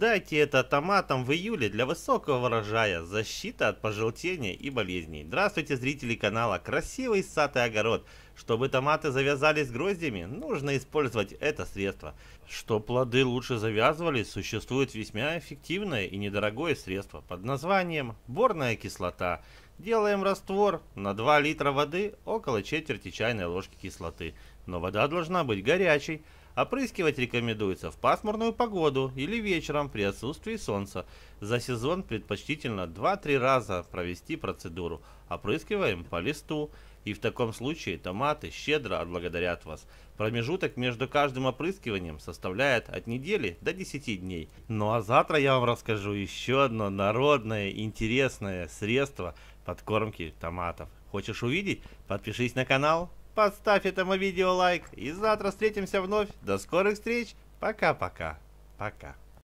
Отдайте это томатам в июле для высокого урожая, защита от пожелтения и болезней. Здравствуйте, зрители канала Красивый сад и огород. Чтобы томаты завязались гроздями, нужно использовать это средство. Что плоды лучше завязывались, существует весьма эффективное и недорогое средство под названием борная кислота. Делаем раствор на 2 литра воды, около четверти чайной ложки кислоты. Но вода должна быть горячей. Опрыскивать рекомендуется в пасмурную погоду или вечером при отсутствии солнца. За сезон предпочтительно 2-3 раза провести процедуру. Опрыскиваем по листу. И в таком случае томаты щедро отблагодарят вас. Промежуток между каждым опрыскиванием составляет от недели до 10 дней. Ну а завтра я вам расскажу еще одно народное интересное средство подкормки томатов. Хочешь увидеть? Подпишись на канал, Поставь этому видео лайк. И завтра встретимся вновь. До скорых встреч. Пока-пока. Пока. -пока. Пока.